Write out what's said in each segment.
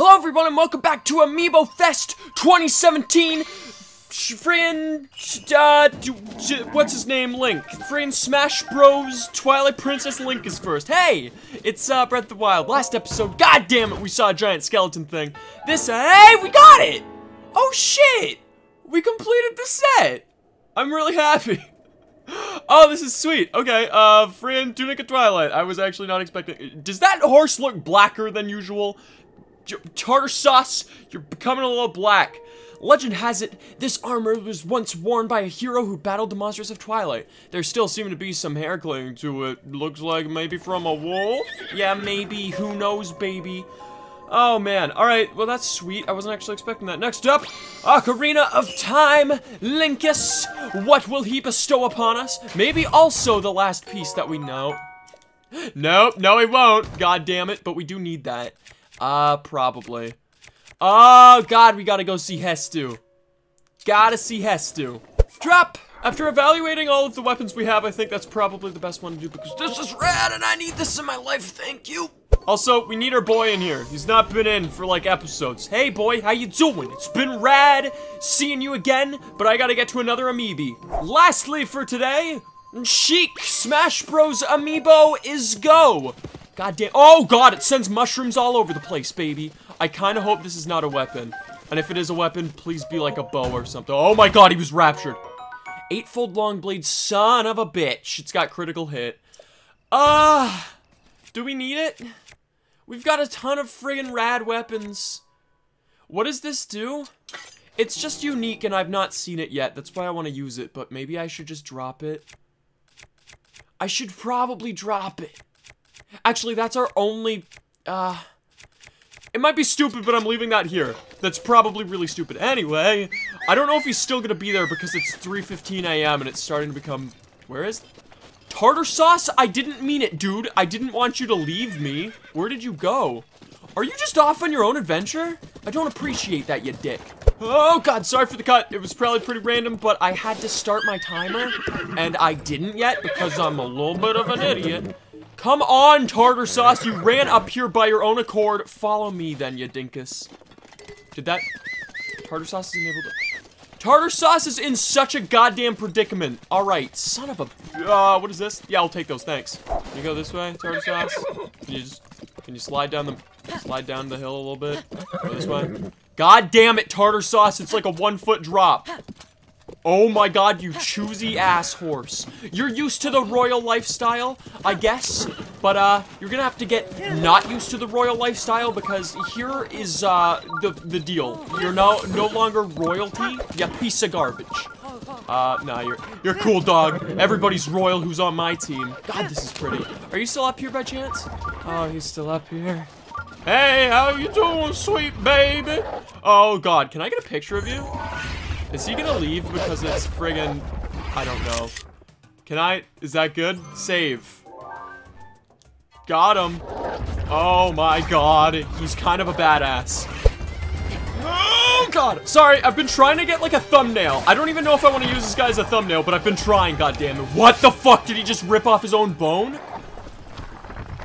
Hello everyone and welcome back to Amiibo Fest 2017 Friend, uh, what's his name, Link? Friend Smash Bros. Twilight Princess Link is first. Hey, it's, uh, Breath of the Wild. Last episode, god damn it, we saw a giant skeleton thing. This, uh, hey, we got it! Oh shit! We completed the set! I'm really happy. Oh, this is sweet. Okay, uh, friend Tunic of Twilight. I was actually not expecting- Does that horse look blacker than usual? Tartar sauce, you're becoming a little black. Legend has it, this armor was once worn by a hero who battled the monsters of Twilight. There still seem to be some hair clinging to it. Looks like maybe from a wolf? Yeah, maybe. Who knows, baby? Oh, man. Alright, well, that's sweet. I wasn't actually expecting that. Next up, Ocarina of Time, Linkus. What will he bestow upon us? Maybe also the last piece that we know. Nope, no he won't. God damn it, but we do need that. Uh, probably. Oh, God, we gotta go see Hestu. Gotta see Hestu. Drop! After evaluating all of the weapons we have, I think that's probably the best one to do because this is rad and I need this in my life, thank you. Also, we need our boy in here. He's not been in for like episodes. Hey boy, how you doing? It's been rad seeing you again, but I gotta get to another amiibo. Lastly for today, Sheik Smash Bros. Amiibo is go. God damn- Oh god, it sends mushrooms all over the place, baby. I kind of hope this is not a weapon. And if it is a weapon, please be like a bow or something. Oh my god, he was raptured. Eightfold long blade, son of a bitch. It's got critical hit. Ah, uh, do we need it? We've got a ton of friggin' rad weapons. What does this do? It's just unique and I've not seen it yet. That's why I want to use it, but maybe I should just drop it. I should probably drop it. Actually, that's our only, uh... It might be stupid, but I'm leaving that here. That's probably really stupid. Anyway, I don't know if he's still gonna be there because it's 3.15 a.m. and it's starting to become... Where is... Tartar sauce? I didn't mean it, dude. I didn't want you to leave me. Where did you go? Are you just off on your own adventure? I don't appreciate that, you dick. Oh god, sorry for the cut. It was probably pretty random, but I had to start my timer, and I didn't yet because I'm a little bit of an idiot. Come on, tartar sauce. You ran up here by your own accord. Follow me then, you dinkus. Did that... Tartar sauce is enabled... Tartar sauce is in such a goddamn predicament. All right, son of a... Uh, what is this? Yeah, I'll take those, thanks. Can you go this way, tartar sauce? Can you just... Can you slide down the... Slide down the hill a little bit? Go this way? God damn it, tartar sauce. It's like a one foot drop. Oh my god, you choosy ass horse. You're used to the royal lifestyle, I guess. But, uh, you're gonna have to get not used to the royal lifestyle because here is, uh, the, the deal. You're no, no longer royalty, you piece of garbage. Uh, nah, you're, you're cool, dog. Everybody's royal who's on my team. God, this is pretty. Are you still up here by chance? Oh, he's still up here. Hey, how you doing, sweet baby? Oh, God, can I get a picture of you? Is he gonna leave because it's friggin' I don't know. Can I? Is that good? Save. Got him. Oh my god. He's kind of a badass. Oh god. Sorry, I've been trying to get like a thumbnail. I don't even know if I want to use this guy as a thumbnail, but I've been trying, God damn it. What the fuck? Did he just rip off his own bone?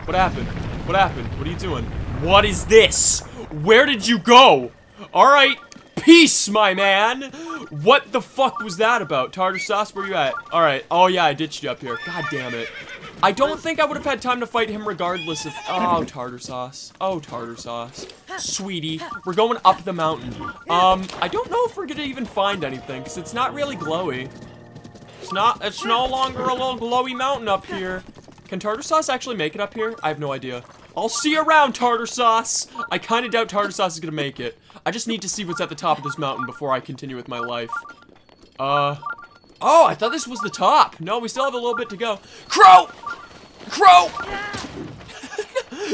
What happened? What happened? What are you doing? What is this? Where did you go? Alright, Peace, my man! What the fuck was that about? Tartar sauce, where you at? Alright. Oh, yeah, I ditched you up here. God damn it. I don't think I would have had time to fight him regardless of- Oh, tartar sauce. Oh, tartar sauce. Sweetie, we're going up the mountain. Um, I don't know if we're gonna even find anything, because it's not really glowy. It's not- It's no longer a little glowy mountain up here. Can tartar sauce actually make it up here? I have no idea. I'll see you around, tartar sauce. I kind of doubt tartar sauce is gonna make it. I just need to see what's at the top of this mountain before I continue with my life. Uh. Oh, I thought this was the top. No, we still have a little bit to go. Crow! Crow!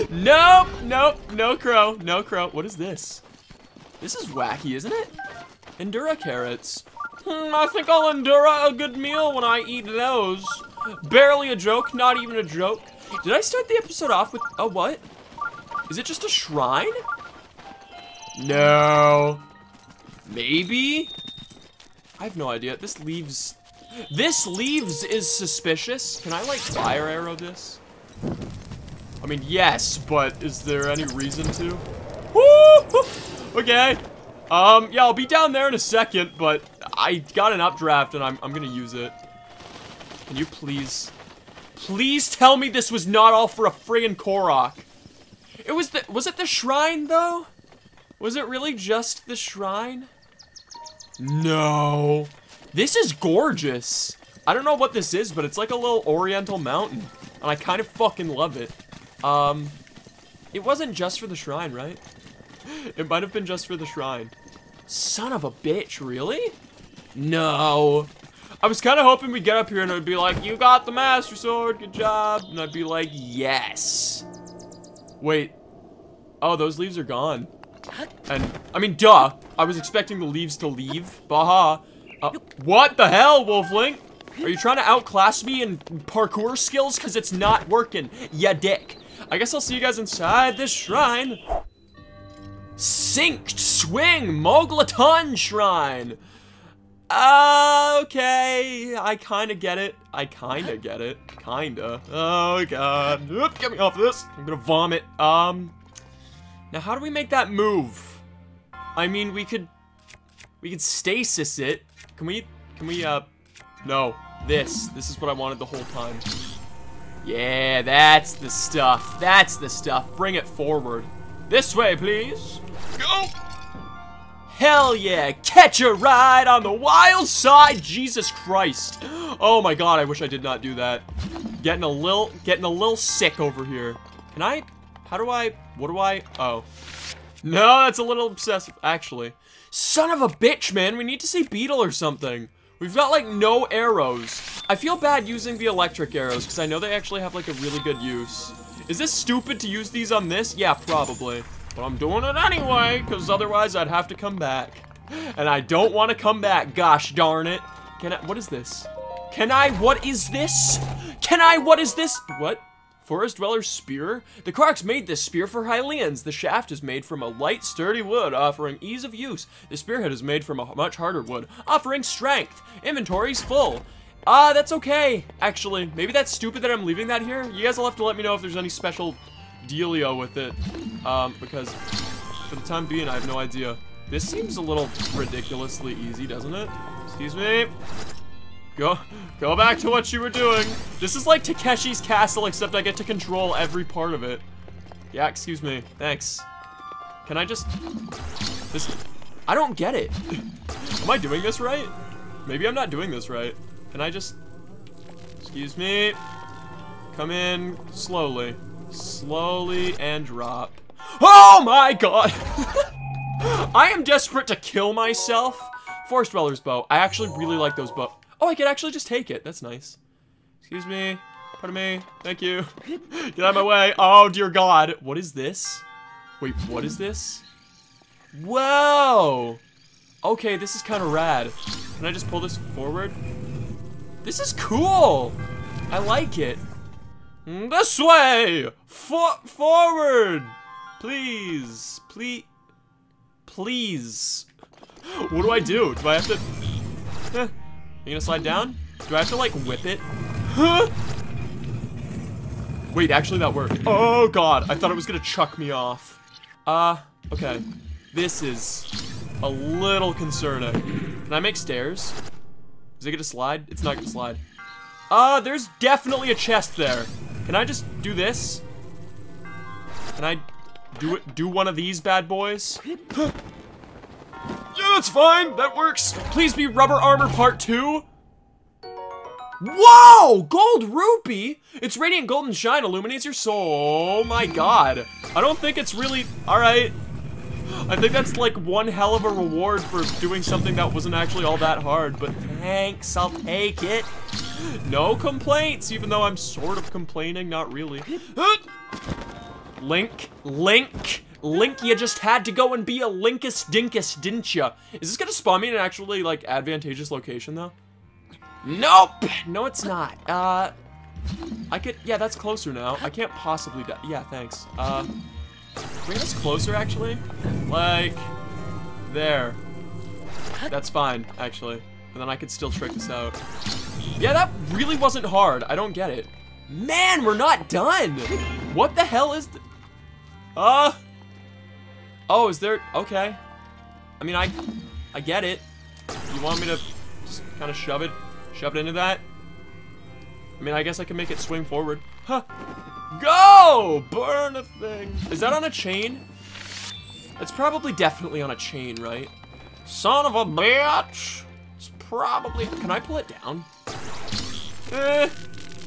nope, nope, no crow, no crow. What is this? This is wacky, isn't it? Endura carrots. Hmm, I think I'll endure a good meal when I eat those. Barely a joke, not even a joke. Did I start the episode off with a what? Is it just a shrine? No. Maybe? I have no idea. This leaves... This leaves is suspicious. Can I, like, fire arrow this? I mean, yes, but is there any reason to? Woohoo! Okay. Um, yeah, I'll be down there in a second, but I got an updraft and I'm, I'm gonna use it. Can you please, please tell me this was not all for a friggin' Korok? It was the, was it the shrine though? Was it really just the shrine? No. This is gorgeous. I don't know what this is, but it's like a little oriental mountain. And I kind of fucking love it. Um, it wasn't just for the shrine, right? It might have been just for the shrine. Son of a bitch, really? No. I was kind of hoping we'd get up here and it would be like, you got the Master Sword, good job. And I'd be like, yes. Wait. Oh, those leaves are gone. And, I mean, duh. I was expecting the leaves to leave. Baha. Uh, what the hell, Wolf Link? Are you trying to outclass me in parkour skills? Because it's not working, ya dick. I guess I'll see you guys inside this shrine. Synced Swing Mogg Latan Shrine. Okay, I kind of get it. I kind of get it. Kinda. Oh, God. Oop, get me off this. I'm gonna vomit. Um, now how do we make that move? I mean, we could, we could stasis it. Can we, can we, uh, no. This. This is what I wanted the whole time. Yeah, that's the stuff. That's the stuff. Bring it forward. This way, please. Go! Hell yeah! Catch a ride on the wild side! Jesus Christ! Oh my god, I wish I did not do that. Getting a little, getting a little sick over here. Can I, how do I, what do I, oh. No, that's a little obsessive, actually. Son of a bitch, man, we need to see Beetle or something. We've got, like, no arrows. I feel bad using the electric arrows, because I know they actually have, like, a really good use. Is this stupid to use these on this? Yeah, probably. But I'm doing it anyway, because otherwise I'd have to come back. And I don't want to come back, gosh darn it. Can I, what is this? Can I, what is this? Can I, what is this? What? Forest Dweller's Spear? The Koroks made this spear for Hylians. The shaft is made from a light, sturdy wood, offering ease of use. The spearhead is made from a much harder wood, offering strength. Inventory's full. Ah, uh, that's okay, actually. Maybe that's stupid that I'm leaving that here. You guys will have to let me know if there's any special dealio with it. Um, because for the time being, I have no idea. This seems a little ridiculously easy, doesn't it? Excuse me. Go, go back to what you were doing. This is like Takeshi's Castle, except I get to control every part of it. Yeah, excuse me. Thanks. Can I just... This... I don't get it. Am I doing this right? Maybe I'm not doing this right. Can I just... Excuse me. Come in slowly. Slowly and drop. Oh my god! I am desperate to kill myself. Forest Dweller's bow. I actually really like those bow. Oh, I could actually just take it. That's nice. Excuse me. Pardon me. Thank you. Get out of my way. Oh, dear God. What is this? Wait, what is this? Whoa. Okay, this is kind of rad. Can I just pull this forward? This is cool. I like it. This way. For forward. Please. Please. Please. What do I do? Do I have to... Eh. You gonna slide down? Do I have to like whip it? Huh? Wait, actually that worked. Oh god, I thought it was gonna chuck me off. Uh, okay. This is a little concerning. Can I make stairs? Is it gonna slide? It's not gonna slide. Uh, there's definitely a chest there. Can I just do this? Can I do it? Do one of these bad boys? Yeah, that's fine. That works. Please be rubber armor part two. Whoa! Gold rupee? Its radiant golden shine illuminates your soul. Oh my god. I don't think it's really... Alright. I think that's like one hell of a reward for doing something that wasn't actually all that hard, but thanks, I'll take it. No complaints, even though I'm sort of complaining, not really. Link, Link, Link, you just had to go and be a Linkus Dinkus, didn't ya? Is this gonna spawn me in an actually, like, advantageous location, though? Nope! No, it's not. Uh, I could, yeah, that's closer now. I can't possibly, yeah, thanks. Uh, bring this closer, actually. Like, there. That's fine, actually. And then I could still trick this out. Yeah, that really wasn't hard. I don't get it. Man, we're not done! What the hell is... Uh... Oh, is there? Okay. I mean, I, I get it. You want me to just kind of shove it, shove it into that? I mean, I guess I can make it swing forward. Huh. Go! Burn a thing. Is that on a chain? It's probably definitely on a chain, right? Son of a bitch! Probably... Can I pull it down? Eh.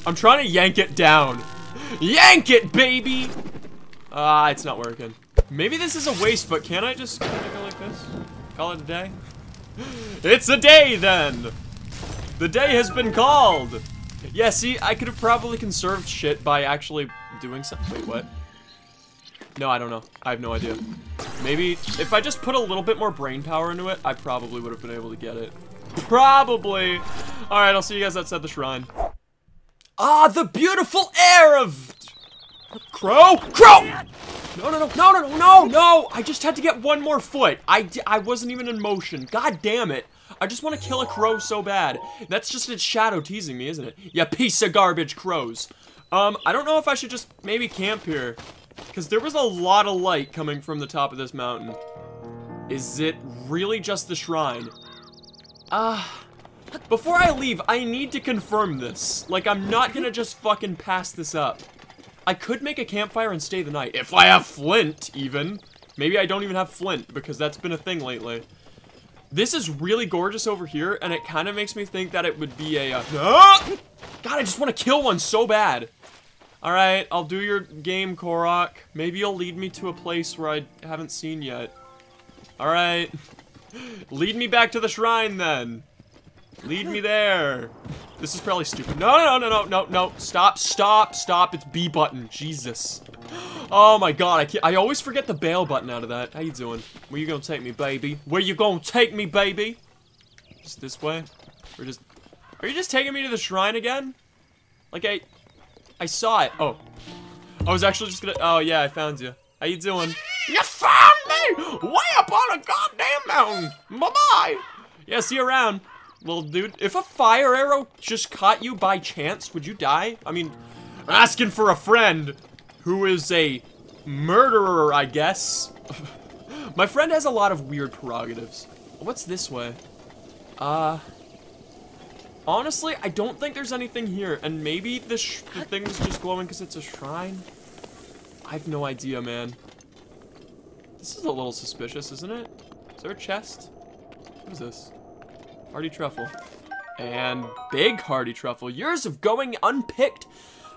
I'm trying to yank it down. Yank it, baby! Ah, uh, it's not working. Maybe this is a waste, but can I just go like this? Call it a day? It's a day, then! The day has been called! Yeah, see, I could have probably conserved shit by actually doing something. Wait, what? No, I don't know. I have no idea. Maybe if I just put a little bit more brain power into it, I probably would have been able to get it. Probably. All right, I'll see you guys outside the shrine. Ah, the beautiful air of... Crow? Crow! No, no, no, no, no, no, no! I just had to get one more foot. I, I wasn't even in motion. God damn it. I just want to kill a crow so bad. That's just its shadow teasing me, isn't it? Yeah, piece of garbage crows. Um, I don't know if I should just maybe camp here. Because there was a lot of light coming from the top of this mountain. Is it really just the shrine? Uh, before I leave, I need to confirm this. Like, I'm not gonna just fucking pass this up. I could make a campfire and stay the night. If I have flint, even. Maybe I don't even have flint, because that's been a thing lately. This is really gorgeous over here, and it kind of makes me think that it would be a... Uh, God, I just want to kill one so bad. Alright, I'll do your game, Korok. Maybe you'll lead me to a place where I haven't seen yet. Alright. Lead me back to the shrine, then. Lead me there. This is probably stupid. No, no, no, no, no, no. Stop, stop, stop. It's B button. Jesus. Oh my god, I can't, I always forget the bail button out of that. How you doing? Where you gonna take me, baby? Where you gonna take me, baby? Just this way? Or just... Are you just taking me to the shrine again? Like, I... I saw it. Oh. I was actually just gonna... Oh, yeah, I found you. How you doing? You found Way up on a goddamn mountain! Bye-bye! Yeah, see you around, little dude. If a fire arrow just caught you by chance, would you die? I mean, asking for a friend who is a murderer, I guess. My friend has a lot of weird prerogatives. What's this way? Uh... Honestly, I don't think there's anything here, and maybe the, the thing was just glowing because it's a shrine? I have no idea, man. This is a little suspicious, isn't it? Is there a chest? What is this? Hardy truffle. And big hardy truffle. Years of going unpicked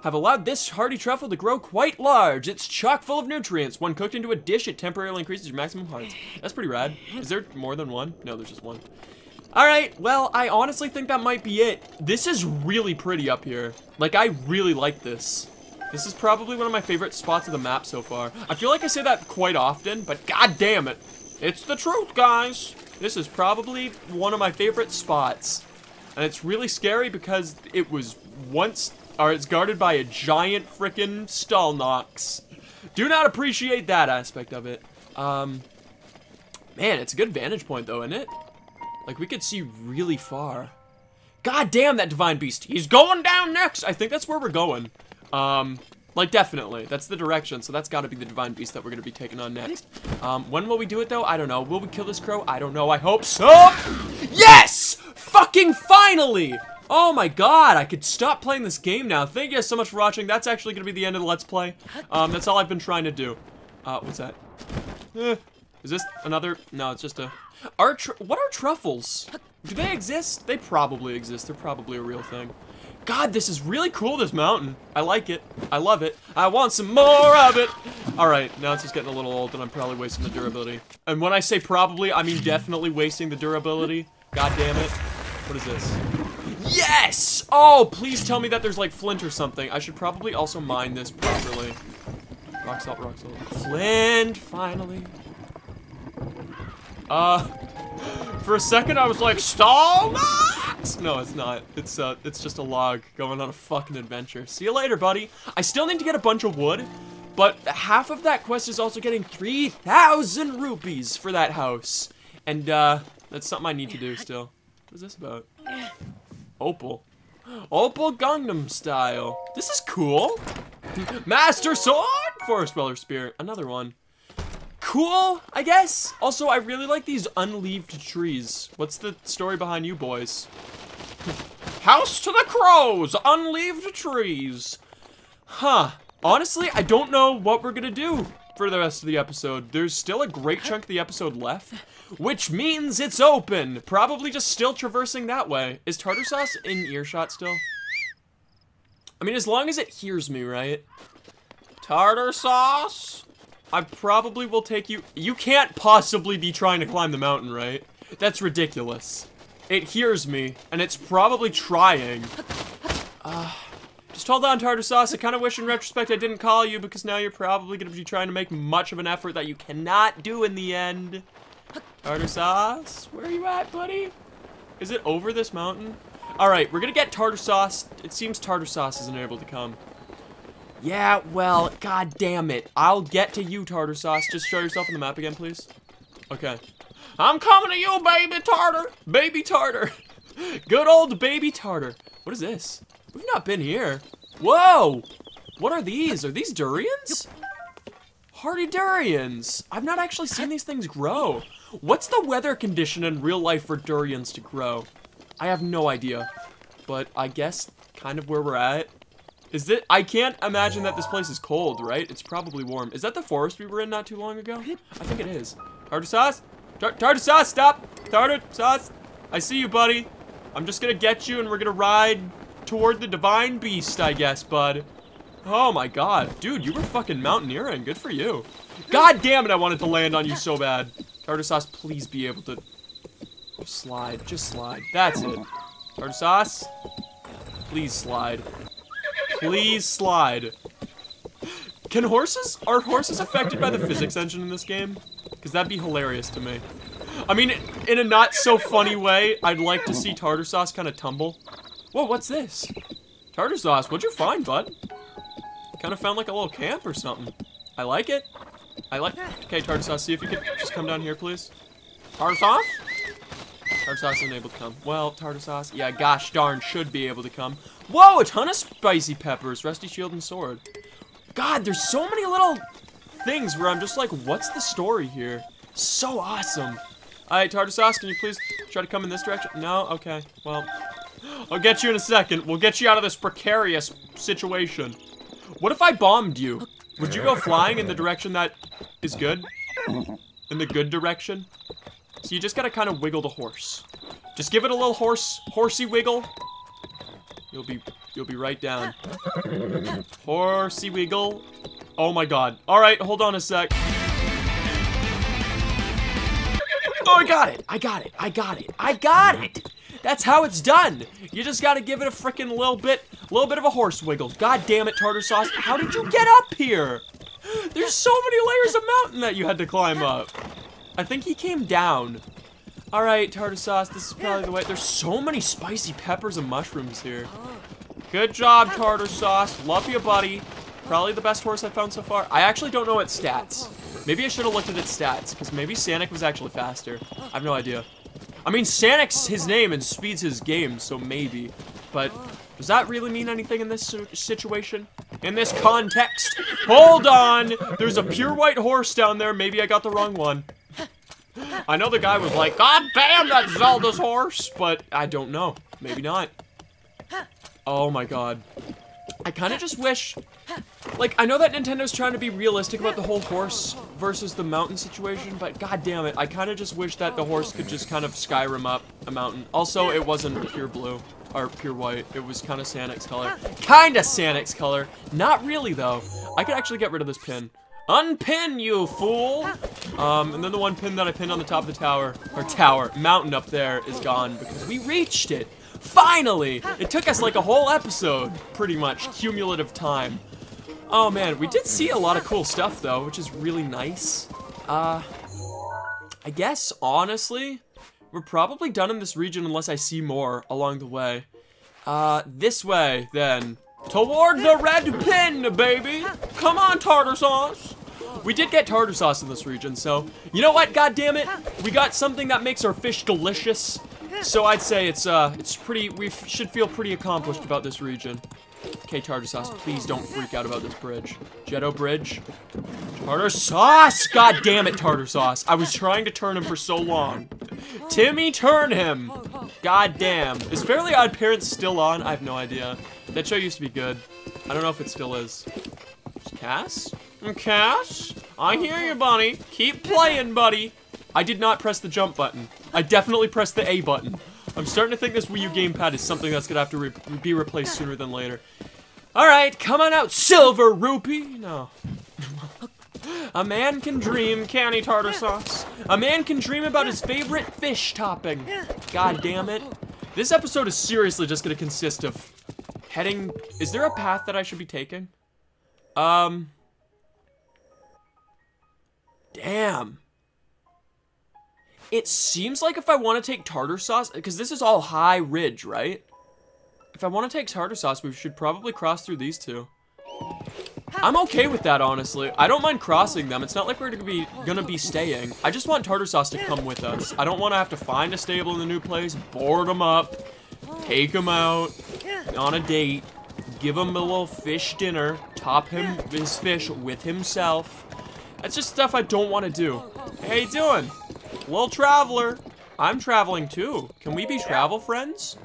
have allowed this hardy truffle to grow quite large. It's chock full of nutrients. When cooked into a dish, it temporarily increases your maximum hearts. That's pretty rad. Is there more than one? No, there's just one. All right, well, I honestly think that might be it. This is really pretty up here. Like, I really like this. This is probably one of my favorite spots of the map so far. I feel like I say that quite often, but god damn it. It's the truth, guys. This is probably one of my favorite spots. And it's really scary because it was once or it's guarded by a giant freaking Stalnox. Do not appreciate that aspect of it. Um, man, it's a good vantage point though, isn't it? Like we could see really far. God damn that divine beast. He's going down next. I think that's where we're going. Um, like definitely. That's the direction. So that's got to be the divine beast that we're going to be taking on next. Um, when will we do it though? I don't know. Will we kill this crow? I don't know. I hope so. Yes! Fucking finally! Oh my god, I could stop playing this game now. Thank you guys so much for watching. That's actually going to be the end of the Let's Play. Um, that's all I've been trying to do. Uh, what's that? Eh, is this another? No, it's just a... Are what are truffles? Do they exist? They probably exist. They're probably a real thing. God, this is really cool, this mountain. I like it. I love it. I want some more of it. All right, now it's just getting a little old and I'm probably wasting the durability. And when I say probably, I mean definitely wasting the durability. God damn it. What is this? Yes! Oh, please tell me that there's like flint or something. I should probably also mine this properly. Rock salt, rock salt. Flint, finally. Uh, for a second I was like, stall No, it's not. It's uh, it's just a log going on a fucking adventure. See you later, buddy. I still need to get a bunch of wood, but half of that quest is also getting 3,000 rupees for that house. And uh, that's something I need to do still. What is this about? Opal. Opal Gangnam style. This is cool. Master Sword! Forest Dweller Spirit. Another one. Cool, I guess. Also, I really like these unleaved trees. What's the story behind you boys? House to the crows, unleaved trees. Huh. Honestly, I don't know what we're gonna do for the rest of the episode. There's still a great chunk of the episode left, which means it's open. Probably just still traversing that way. Is tartar sauce in earshot still? I mean, as long as it hears me, right? Tartar sauce? I probably will take you- You can't possibly be trying to climb the mountain, right? That's ridiculous. It hears me, and it's probably trying. Uh, just hold on, tartar sauce. I kind of wish in retrospect I didn't call you because now you're probably going to be trying to make much of an effort that you cannot do in the end. Tartar sauce, where are you at, buddy? Is it over this mountain? All right, we're going to get tartar sauce. It seems tartar sauce isn't able to come. Yeah, well, god damn it. I'll get to you, tartar sauce. Just show yourself on the map again, please. Okay. I'm coming to you, baby tartar. Baby tartar. Good old baby tartar. What is this? We've not been here. Whoa! What are these? Are these durians? Hardy durians. I've not actually seen these things grow. What's the weather condition in real life for durians to grow? I have no idea. But I guess kind of where we're at. Is it? I can't imagine that this place is cold, right? It's probably warm. Is that the forest we were in not too long ago? I think it is. Tartar sauce? Tar tartar sauce, stop! Tartar sauce! I see you, buddy. I'm just gonna get you and we're gonna ride toward the divine beast, I guess, bud. Oh my god. Dude, you were fucking mountaineering. Good for you. God damn it, I wanted to land on you so bad. Tartar sauce, please be able to slide. Just slide. That's it. Tartar sauce, please slide. Please slide. Can horses, are horses affected by the physics engine in this game? Because that'd be hilarious to me. I mean, in a not so funny way, I'd like to see tartar sauce kind of tumble. Whoa, what's this? Tartar sauce, what'd you find, bud? Kind of found like a little camp or something. I like it. I like, okay, tartar sauce, see if you could just come down here, please. Tartar sauce? Tartar isn't able to come. Well, tartar sauce, yeah, gosh darn, should be able to come. Whoa, a ton of spicy peppers, rusty shield and sword. God, there's so many little things where I'm just like, what's the story here? So awesome. All right, tartar sauce, can you please try to come in this direction? No? Okay, well, I'll get you in a second. We'll get you out of this precarious situation. What if I bombed you? Would you go flying in the direction that is good? In the good direction? So you just gotta kind of wiggle the horse. Just give it a little horse, horsey wiggle. You'll be, you'll be right down. Horsey wiggle. Oh my god. All right, hold on a sec. Oh, I got it. I got it. I got it. I got it. That's how it's done. You just gotta give it a freaking little bit, little bit of a horse wiggle. God damn it, tartar sauce. How did you get up here? There's so many layers of mountain that you had to climb up. I think he came down. All right, tartar sauce, this is probably the way. There's so many spicy peppers and mushrooms here. Good job, tartar sauce. Love you, buddy. Probably the best horse I've found so far. I actually don't know its stats. Maybe I should have looked at its stats, because maybe Sanic was actually faster. I have no idea. I mean, Sanic's his name and speed's his game, so maybe. But does that really mean anything in this situation? In this context? Hold on! There's a pure white horse down there. Maybe I got the wrong one. I know the guy was like, God damn, that's Zelda's horse! But I don't know. Maybe not. Oh my god. I kind of just wish... Like, I know that Nintendo's trying to be realistic about the whole horse versus the mountain situation, but god damn it, I kind of just wish that the horse could just kind of Skyrim up a mountain. Also, it wasn't pure blue, or pure white. It was kind of Sanic's color. Kind of Sanic's color. Not really, though. I could actually get rid of this pin. Unpin, you fool! Um, and then the one pin that I pinned on the top of the tower, or tower, mountain up there is gone because we reached it. Finally! It took us like a whole episode, pretty much, cumulative time. Oh man, we did see a lot of cool stuff though, which is really nice. Uh, I guess, honestly, we're probably done in this region unless I see more along the way. Uh, this way, then. Toward the red pin, baby! Come on, tartar sauce! We did get tartar sauce in this region, so... You know what, God damn it? We got something that makes our fish delicious. So I'd say it's, uh, it's pretty... We should feel pretty accomplished about this region. Okay, tartar sauce, please don't freak out about this bridge. Jeddo bridge. Tartar sauce! God damn it, tartar sauce. I was trying to turn him for so long. Timmy, turn him! God damn. Is Fairly Odd Parents still on? I have no idea. That show used to be good. I don't know if it still is. Kass? Kass? I hear you, buddy. Keep playing, buddy. I did not press the jump button. I definitely pressed the A button. I'm starting to think this Wii U gamepad is something that's gonna have to re be replaced sooner than later. Alright, come on out, Silver Rupee! No. A man can dream, can he, tartar sauce? A man can dream about his favorite fish topping. God damn it. This episode is seriously just gonna consist of heading... Is there a path that I should be taking? Um... Damn. It seems like if I want to take tartar sauce, because this is all high ridge, right? If I want to take tartar sauce, we should probably cross through these two. I'm okay with that, honestly. I don't mind crossing them. It's not like we're gonna be gonna be staying. I just want tartar sauce to come with us. I don't want to have to find a stable in the new place, board them up, take them out on a date, give him a little fish dinner, top him his fish with himself. That's just stuff I don't want to do. Hey, you doing? Little traveler. I'm traveling too. Can we be travel friends?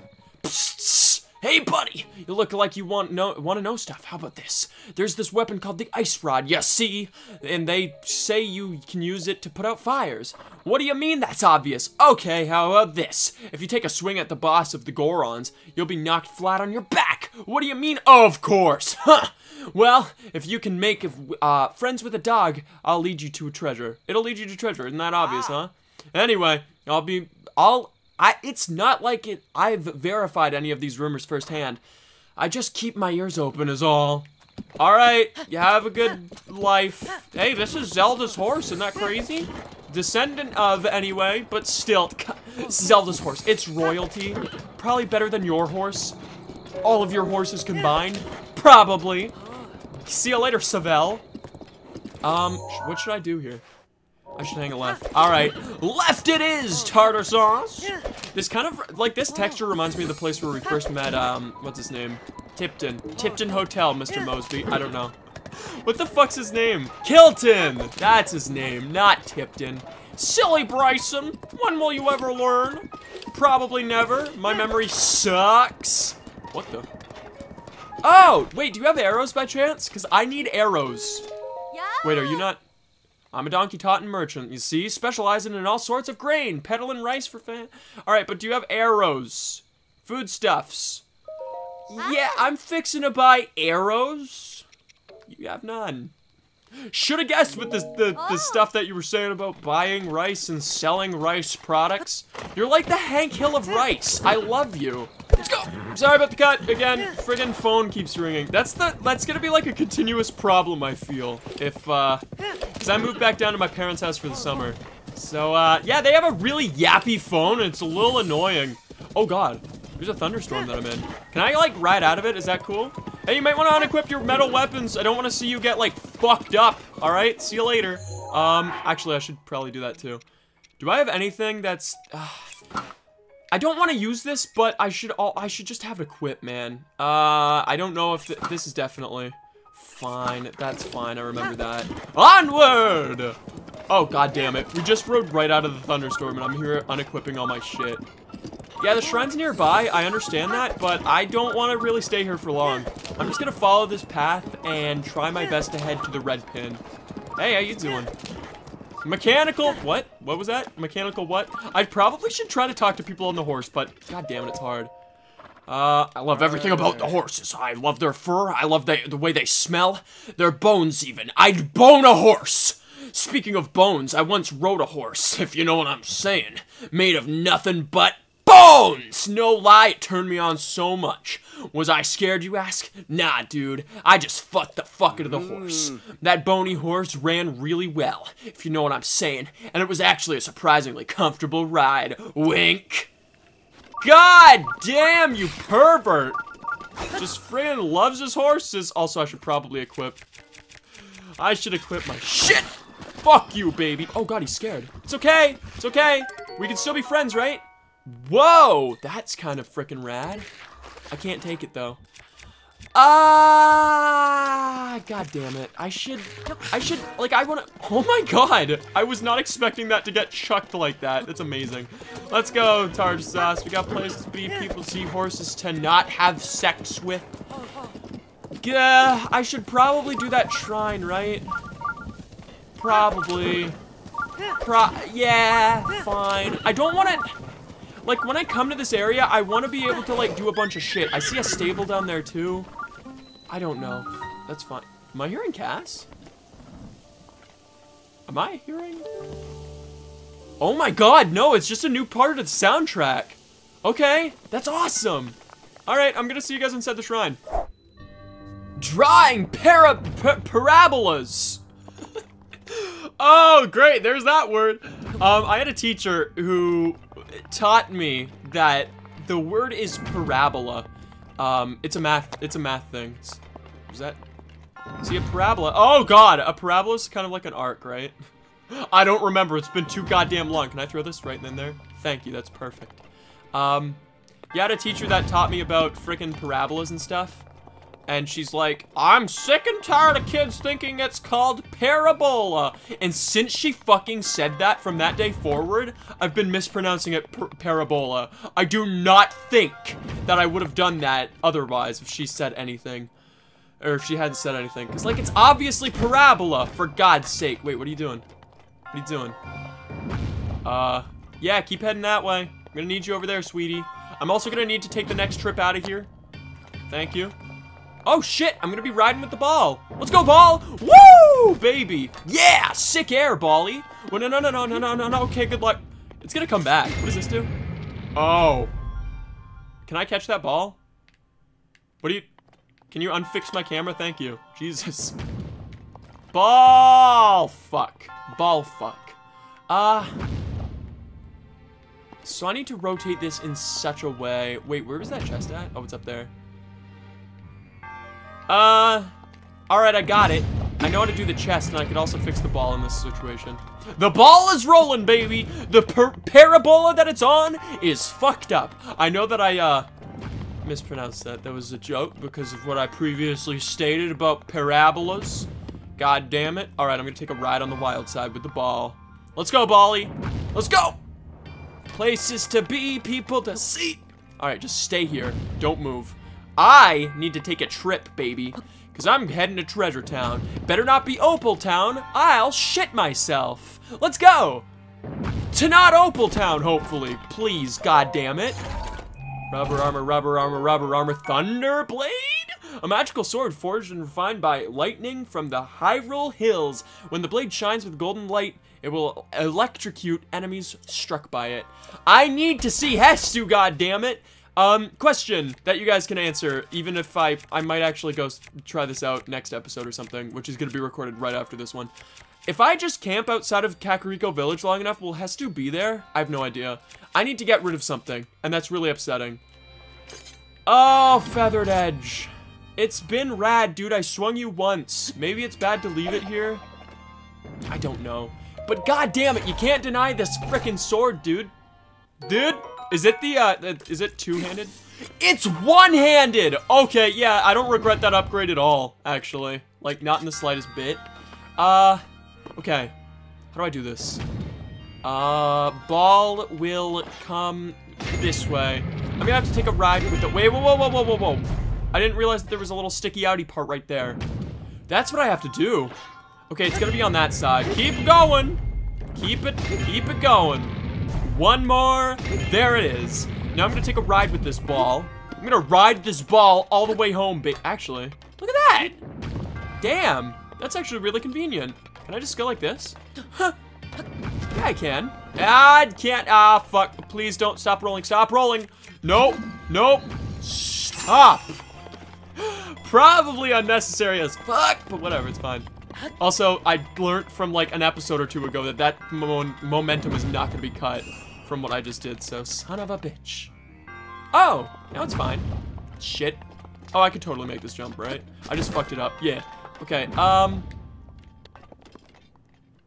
Psst, hey, buddy. You look like you want know want to know stuff. How about this? There's this weapon called the ice rod. You see? And they say you can use it to put out fires. What do you mean that's obvious? Okay, how about this? If you take a swing at the boss of the Gorons, you'll be knocked flat on your back. What do you mean? Of course. Huh. Well, if you can make uh, friends with a dog, I'll lead you to a treasure. It'll lead you to treasure. Isn't that obvious, huh? Anyway, I'll be, I'll, I, it's not like it, I've verified any of these rumors firsthand. I just keep my ears open is all. Alright, you have a good life. Hey, this is Zelda's horse, isn't that crazy? Descendant of, anyway, but still, Zelda's horse. It's royalty. Probably better than your horse. All of your horses combined. Probably. See you later, Savell. Um, what should I do here? I should hang a left. All right, left it is, tartar sauce. This kind of, like, this texture reminds me of the place where we first met, um, what's his name? Tipton. Tipton Hotel, Mr. Moseby. I don't know. What the fuck's his name? Kilton! That's his name, not Tipton. Silly Bryson, when will you ever learn? Probably never. My memory sucks. What the? Oh, wait, do you have arrows by chance? Because I need arrows. Yeah. Wait, are you not? I'm a Donkey Totten merchant, you see, specializing in all sorts of grain, peddling rice for fan. All right, but do you have arrows? Foodstuffs. Yeah, I'm fixing to buy arrows. You have none. Should have guessed with the, the, the stuff that you were saying about buying rice and selling rice products. You're like the Hank Hill of rice. I love you. Go. Sorry about the cut. Again, friggin' phone keeps ringing. That's the that's gonna be like a continuous problem, I feel. If uh because I moved back down to my parents' house for the summer. So uh yeah, they have a really yappy phone and it's a little annoying. Oh god. There's a thunderstorm that I'm in. Can I like ride out of it? Is that cool? Hey, you might want to unequip your metal weapons. I don't want to see you get like fucked up. All right, see you later. Um, actually, I should probably do that too. Do I have anything that's? Uh, I don't want to use this, but I should all I should just have it equipped, man. Uh, I don't know if th this is definitely fine. That's fine. I remember that. Onward! Oh god damn it! We just rode right out of the thunderstorm, and I'm here unequipping all my shit. Yeah, the shrine's nearby, I understand that, but I don't want to really stay here for long. I'm just gonna follow this path and try my best to head to the red pin. Hey, how you doing? Mechanical, what? What was that? Mechanical what? I probably should try to talk to people on the horse, but god damn it, it's hard. Uh, I love everything about the horses. I love their fur. I love the, the way they smell. Their bones, even. I'd bone a horse. Speaking of bones, I once rode a horse, if you know what I'm saying. Made of nothing but bones! No lie, it turned me on so much. Was I scared, you ask? Nah, dude. I just fucked the fuck out of the horse. Mm. That bony horse ran really well, if you know what I'm saying. And it was actually a surprisingly comfortable ride. Wink. God damn, you pervert! Just friggin' loves his horses. Also, I should probably equip. I should equip my shit! Fuck you, baby. Oh god, he's scared. It's okay. It's okay. We can still be friends, right? Whoa! That's kind of freaking rad. I can't take it, though. Ah, god damn it. I should, I should, like, I wanna, oh my god. I was not expecting that to get chucked like that. That's amazing. Let's go, Targe Sauce. We got places to be, people see horses to not have sex with. Yeah, I should probably do that shrine, right? Probably. Pro yeah, fine. I don't want to... Like, when I come to this area, I want to be able to, like, do a bunch of shit. I see a stable down there, too. I don't know. That's fine. Am I hearing Kass? Am I hearing? Oh my god, no, it's just a new part of the soundtrack. Okay, that's awesome. All right, I'm gonna see you guys inside the shrine. Drawing para parabolas. Oh, great, there's that word. Um, I had a teacher who taught me that the word is parabola. Um, it's a math, it's a math thing. It's, is that, see a parabola? Oh god, a parabola is kind of like an arc, right? I don't remember, it's been too goddamn long. Can I throw this right in there? Thank you, that's perfect. Um, you had a teacher that taught me about freaking parabolas and stuff and she's like, I'm sick and tired of kids thinking it's called parabola. And since she fucking said that from that day forward, I've been mispronouncing it parabola. I do not think that I would have done that otherwise if she said anything. Or if she hadn't said anything. Because, like, it's obviously parabola, for God's sake. Wait, what are you doing? What are you doing? Uh, yeah, keep heading that way. I'm gonna need you over there, sweetie. I'm also gonna need to take the next trip out of here. Thank you. Oh shit, I'm gonna be riding with the ball. Let's go, ball! Woo, baby! Yeah, sick air, Bally. Oh, no, no, no, no, no, no, no, no, okay, good luck. It's gonna come back. What does this do? Oh. Can I catch that ball? What do you, can you unfix my camera? Thank you. Jesus. Ball fuck. Ball fuck. Uh, so I need to rotate this in such a way. Wait, where is that chest at? Oh, it's up there. Uh, alright, I got it. I know how to do the chest, and I can also fix the ball in this situation. The ball is rolling, baby! The parabola that it's on is fucked up. I know that I, uh, mispronounced that. That was a joke because of what I previously stated about parabolas. God damn it. Alright, I'm gonna take a ride on the wild side with the ball. Let's go, Bally! Let's go! Places to be, people to see. Alright, just stay here. Don't move. I need to take a trip, baby. Because I'm heading to Treasure Town. Better not be Opal Town. I'll shit myself. Let's go. To not Opal Town, hopefully. Please, God damn it. Rubber armor, rubber armor, rubber armor, thunder blade? A magical sword forged and refined by lightning from the Hyrule Hills. When the blade shines with golden light, it will electrocute enemies struck by it. I need to see Hestu, God damn it! Um, question that you guys can answer, even if I, I might actually go try this out next episode or something, which is going to be recorded right after this one. If I just camp outside of Kakariko Village long enough, will Hestu be there? I have no idea. I need to get rid of something, and that's really upsetting. Oh, Feathered Edge. It's been rad, dude. I swung you once. Maybe it's bad to leave it here. I don't know. But god damn it, you can't deny this freaking sword, dude. Dude. Is it the, uh, is it two-handed? It's one-handed! Okay, yeah, I don't regret that upgrade at all, actually. Like, not in the slightest bit. Uh, okay. How do I do this? Uh, ball will come this way. I'm gonna have to take a ride with the- wait, whoa, whoa, whoa, whoa, whoa, whoa. I didn't realize that there was a little sticky outy part right there. That's what I have to do. Okay, it's gonna be on that side. Keep going! Keep it, keep it going. One more. There it is. Now I'm gonna take a ride with this ball. I'm gonna ride this ball all the way home, ba- Actually, look at that! Damn, that's actually really convenient. Can I just go like this? Yeah, I can. I can't. Ah, fuck. Please don't stop rolling. Stop rolling. Nope. Nope. Stop. Probably unnecessary as fuck, but whatever, it's fine. Also, I learned from like an episode or two ago that that mo momentum is not gonna be cut from what I just did, so son of a bitch. Oh, now it's fine. Shit. Oh, I could totally make this jump, right? I just fucked it up. Yeah. Okay, um...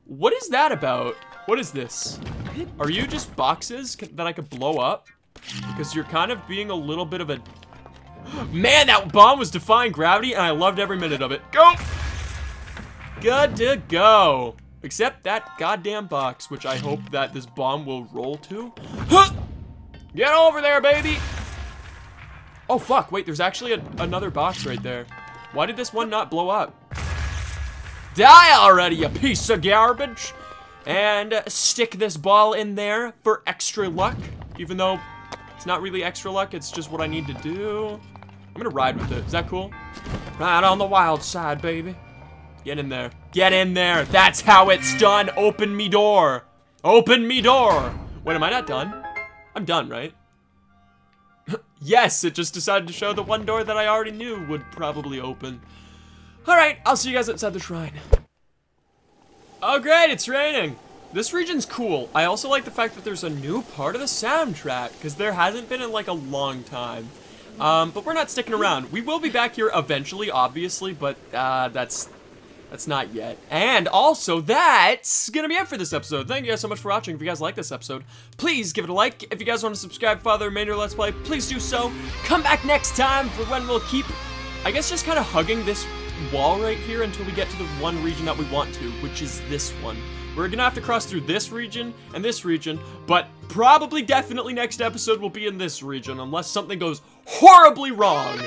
What is that about? What is this? Are you just boxes that I could blow up? Because you're kind of being a little bit of a Man, that bomb was defying gravity, and I loved every minute of it. Go! Good to go. Except that goddamn box, which I hope that this bomb will roll to. Get over there, baby! Oh, fuck. Wait, there's actually a, another box right there. Why did this one not blow up? Die already, you piece of garbage! And stick this ball in there for extra luck, even though it's not really extra luck, it's just what I need to do. I'm gonna ride with it. Is that cool? Ride on the wild side, baby. Get in there. Get in there. That's how it's done. Open me door. Open me door. Wait, am I not done? I'm done, right? yes, it just decided to show the one door that I already knew would probably open. Alright, I'll see you guys outside the shrine. Oh great, it's raining. This region's cool. I also like the fact that there's a new part of the soundtrack, because there hasn't been in like a long time. Um, but we're not sticking around. We will be back here eventually, obviously, but uh, that's that's not yet. And also, that's gonna be it for this episode. Thank you guys so much for watching. If you guys like this episode, please give it a like. If you guys want to subscribe for the remainder of Let's Play, please do so. Come back next time for when we'll keep, I guess, just kind of hugging this wall right here until we get to the one region that we want to, which is this one. We're gonna have to cross through this region and this region, but probably definitely next episode will be in this region unless something goes horribly wrong.